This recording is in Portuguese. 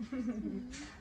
Uhum.